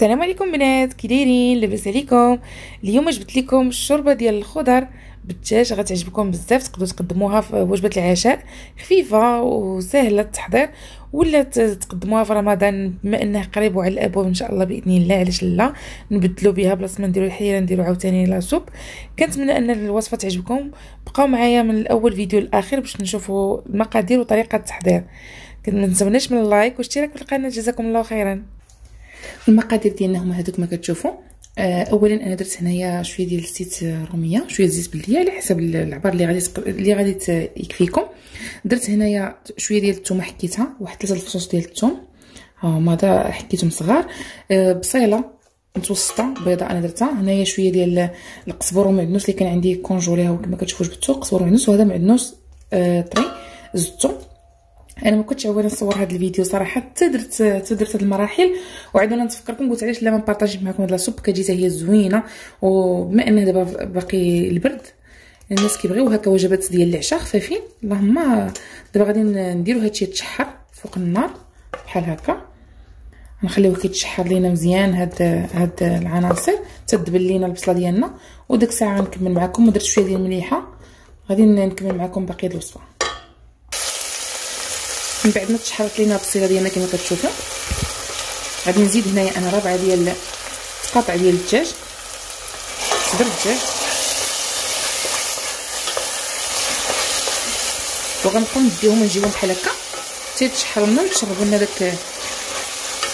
السلام عليكم بنات كي دايرين؟ لاباس عليكم؟ اليوم جبت لكم الشوربة ديال الخضر بالدجاج غتعجبكم بزاف تقدروا تقدموها في وجبة العشاء خفيفة وسهلة التحضير ولا تقدموها في رمضان بما إنه قريب على الأبواب إن شاء الله بإذن الله علاش لا؟ نبدلوا بها بلاصة ما نديروا الحيره نديروا عاوتاني لا سوب. كنتمنى إن الوصفة تعجبكم. بقاو معايا من الأول فيديو الاخير باش نشوفوا المقادير وطريقة التحضير. ما من اللايك والاشتراك في القناة. جزاكم الله خيرا. المقادير ديالنا هما هذوك ما كتشوفوا. آه، اولا أنا درت هنايا شوية ديال الزيت روميه شوية زيت بلديه على حسب العبار اللي غادي اللي غادي يكفيكم. درت هنايا شوية ديال الثومه حكيتها واحد ثلاثة الفصوص ديال الثوم. ها هما حكيتهم صغار. أه بصيلة متوسطة بيضاء أنا درتها. هنايا شوية ديال القزبر ومعدنوس اللي كان عندي كونجوليها كما كتشوفوا جبتو قزبر ومعدنوس وهذا معدنوس أه طري زدتو أنا ما كنتش عاوده نصور هذا الفيديو صراحة حتى درت حتى درت هذه المراحل وعاد أنا نتفكركم قلت علاش لا ما نبارطاجي معكم هذه السوب كتجي هي زوينة وبما ان دابا باقي البرد الناس كيبغيو هكا وجبات ديال العشاء خفافين اللهم دابا غادي نديرو هادشي يتشحر فوق النار بحال هكا. نخليوه كيتشحر لينا مزيان هاد هاد العناصر تدبل لينا البصلة ديالنا وديك الساعة غنكمل معكم ودرت شوية ديال المليحة غادي نكمل معكم بقيه الوصفة. من بعد ما تشحرت لينا البصيله ديالنا كما كتشوفوا. غادي نزيد هنايا أنا ربعه ديال قطع ديال الدجاج. صدر الدجاج. وغنبقاو نديهم ونجيبهم بحال هكا. حتى يتشحروا لنا ويشربوا لنا داك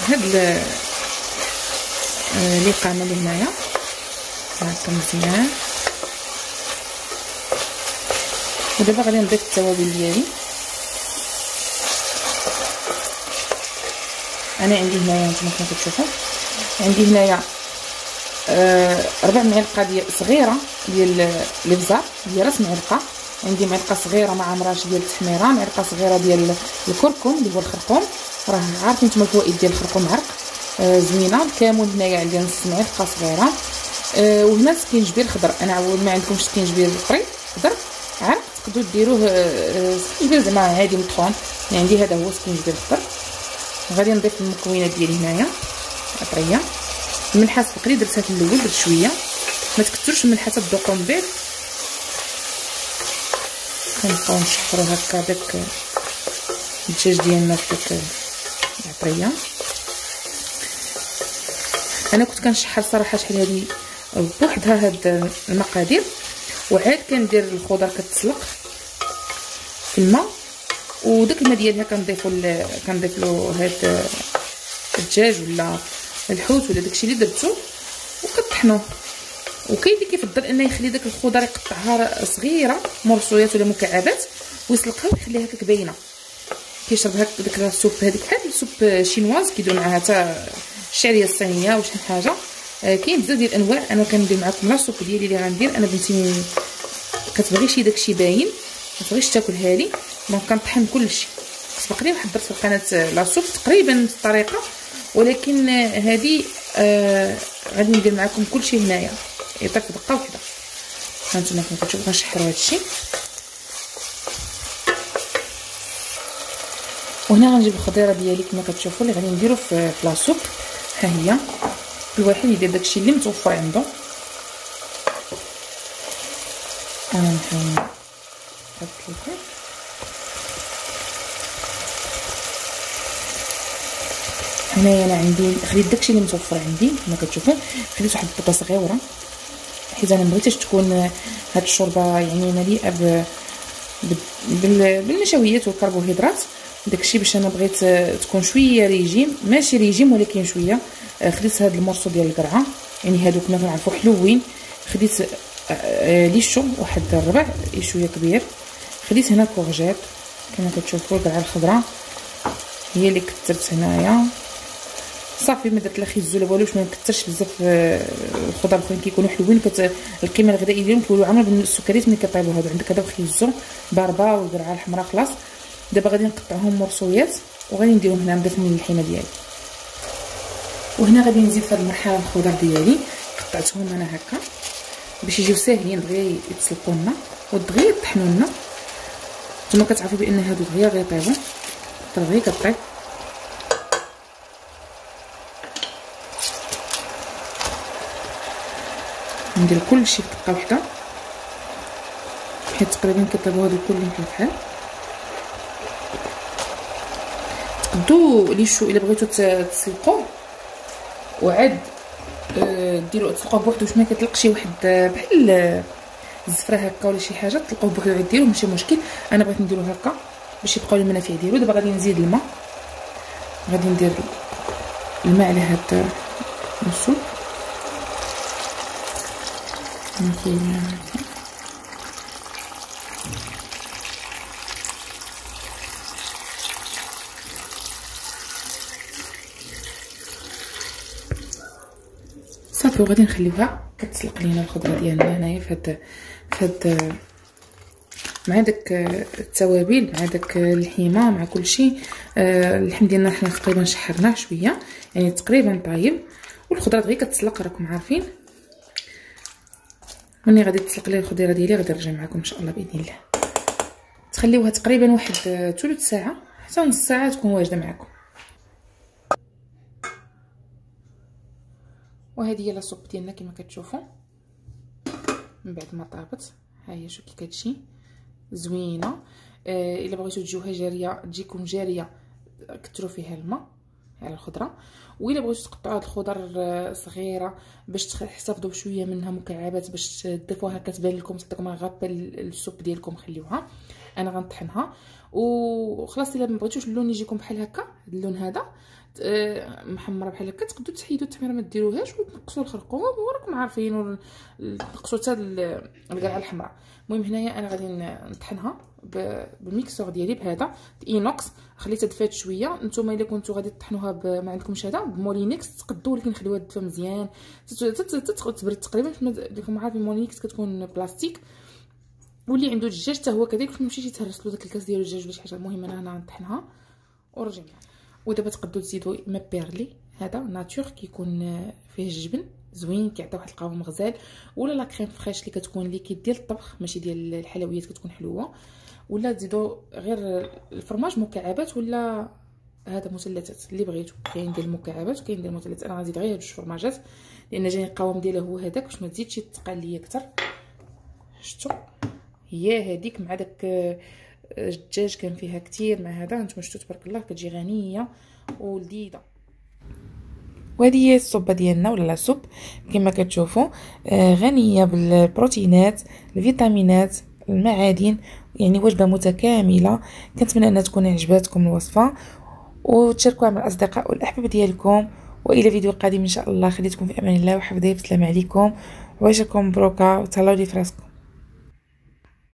هاد آه، القامه اللي هنايا. هاكا مزيان. ودابا غادي نضيف التوابل ديالي. أنا عندي هنايا نتوما كما كتشوفوا عندي هنايا آه ربع معلقة ديال صغيرة ديال الإبزار ديال رأس معلقة. عندي معلقة صغيرة مع مراش ديال التحميرة معلقة صغيرة ديال الكركم اللي هو الخرقوم. راه عارفين نتوما الفوائد ديال الخرقوم عرق. آه زوينة. الكمون هنايا عندي نص معلقة صغيرة. آه وهنا سكينجبير خضر. أنا عود ما عندكمش سكينجبير طري خضر عرق. تقدروا ديروه سكينجبير زعما عادي مطحون. يعني عندي هذا هو سكينجبير خضر. غادي نضيف المكونات ديالي هنايا عطرية. الملحة سبقلي درتها في الأول درت شوية. ما تكثرش الملحة تذوقوا من بعد. كنبقاو نشحروا هكا داك الدجاج ديالنا في داك العطرية. أنا كنت كنشحر صراحة شحال هادي بوحدها هاد المقادير. وعاد كندير الخضر كتسلق في الماء. وداك الماء ديالها كنضيفو كنضيف له هاد الدجاج ولا الحوت ولا داكشي اللي درتو وكطحنوه وكاين اللي كيفضل أنه يخلي داك الخضر يقطعها صغيرة مرصويات ولا مكعبات ويسلقها ويخليها هكاك باينة. كيشرب هاك داك ال soupe هذيك بحال ال soupe chinoise كيدير معاها حتى الشعرية الصينية ولا شي حاجة. آه كاين بزاف ديال الأنواع. أنا كندير معكم la soupe ديالي اللي غندير. أنا بنتي كتبغي شي داكشي باين ما تبغيش تاكلها لي. donc كنطحن كلشي. سبق لي وحضرت في القناة la soupe تقريبا نفس الطريقة ولكن هذه آه غادي ندير معكم كلشي هنايا. في دقة وحدة. هانتوما كما كتشوفوا غنشحروا هادشي. وهنا غنجيب الخضيرة ديالي كما كتشوفوا اللي غادي نديرو في لاصوب ها هي. كل واحد يدير داكشي اللي متوفر عنده أنا نحاول هاد هنايا أنا عندي خديت داكشي اللي متوفر عندي كما كتشوفوا خديت واحد البوطة صغيرة حيت أنا مبغيتش تكون هاد الشوربة يعني مليئة ب بالنشويات والكربوهيدرات. داكشي باش أنا بغيت تكون شوية ريجيم ماشي ريجيم ولكن شوية. خديت هاد ال morceau ديال القرعة يعني هادوك ما كنعرفو حلوين. خديت آه، les choux واحد الربع شوية كبير. خديت هنا courgette كما كتشوفوا القرعة الخضراء هي اللي كثرت هنايا. صافي ما درت لا خيزو لا والو باش ما نكثرش بزاف آه، الخضر الاخرين كيكونوا حلوين كت القيمة الغذائية ديالهم كيولوا عامله بالسكريات ملي كطيبوا هادو عندك هذا الخيزو باربا والقرعة الحمراء خلاص. دابا غادي نقطعهم مرصويات وغادي نديرهم هنا نضيف من الحينه ديالي. وهنا غادي نزيد في المرحلة الخضر ديالي قطعتهم أنا هكا باش يجيو ساهلين دغيا يتسلقوا لنا ودغيا يطحنوا لنا نتوما كتعرفوا بأن هادو دغيا غيطيبوا دغيا كطيب. ندير كلشي في دقه وحده حيت تقريبا كيطيبو هادو كلهم بحال بحال تقدو لي شو إلا بغيتو تسلقوه وعاد آه، ديروا تسلقوه بوحدو. باش ما كيطلقش شي واحد آه، بحال الزفرة هكا ولا شي حاجة تلقوه بوحدو عاد ديروه ماشي مشكل. أنا بغيت نديرو هكا باش يبقاو المنافع ديالو. دابا غادي نزيد الماء غادي ندير الماء على هاد نزيد صافي وغادي نخليوها. كتسلق لينا الخضرة ديالنا هنايا فهاد فهاد مع داك التوابل مع داك الحيمه مع كلشي. آه اللحم ديالنا حنا تقريبا شحرناه شوية يعني تقريبا طايب والخضرة غير كتسلق راكم عارفين. ملي غادي تسلق لي الخضيره ديالي غادي نرجع معكم إن شاء الله بإذن الله. تخليوها تقريبا واحد ثلث ساعة حتى نص ساعة تكون واجدة معكم. وهذه هي لاصوب ديالنا كما كتشوفوا. من بعد ما طابت. ها هي شوف كي كتجي زوينة. آه إلا بغيتو تجيوها جارية تجيكم جارية كثروا فيها الماء على الخضرة. وإلا بغيتو تقطعوا هاد الخضر آه، صغيرة باش تحتفظوا بشويه منها مكعبات باش تضيفوها كتبان لكم تعطيكم غابة السوب ديالكم خليوها. أنا غنطحنها. وخلاص إلا ما بغيتوش اللون يجيكم بحال هكا اللون هذا محمره بحال هكا تقدروا تحيدوا التحميره ما ديروهاش وتنقصوا الخرقوم وراكم عارفين تنقصوا حتى القرعه الحمراء. المهم هنايا أنا غادي نطحنها بال mixeur ديالي بهذا inox. خليتها دفات شوية. نتوما إلا كنتو غادي تطحنوها ما عندكمش هذا بمولينكس تقدوا ولكن خليوها دفا مزيان. تبرد تقريبا راكم عارفين مولينكس كتكون بلاستيك. واللي عنده الدجاج حتى هو كذلك ما يمشيش يتهرس له داك الكاس ديالو الدجاج ولا شي حاجة. المهم أنا هنا نطحنها. ورجع ودابا تقدروا تزيدوا اما بيرلي. هذا nature كيكون فيه الجبن زوين كيعطي واحد القوام غزال. ولا لا crème fraîche اللي كتكون liquide ديال الطبخ ماشي ديال الحلويات كتكون حلوة. ولا تزيدوا غير الفرماج مكعبات ولا هذا مثلثات اللي بغيتو. كاين ديال المكعبات وكاين ديال المثلثات. أنا غنزيد غير جوج فرماجات لأن جاني القوام ديالها هو هذاك باش ما تزيدش تقال ليا أكثر. شفتوا هي هذيك مع داك الدجاج كان فيها كتير مع هذا. نتوما شفتوا تبارك الله كتجي غنية ولذيذة. وهذه هي الصوبه ديالنا ولا لا سوب؟ كما كتشوفوا آه غنية بالبروتينات الفيتامينات المعادن يعني وجبة متكاملة. كنتمنى أنها تكون عجباتكم الوصفة. وتشاركوها مع الأصدقاء والأحباب ديالكم. وإلى فيديو قادم إن شاء الله. خليتكم في أمان الله وحفظه السلام عليكم. وعشكم مبروكه وتهلاو لي فراسكم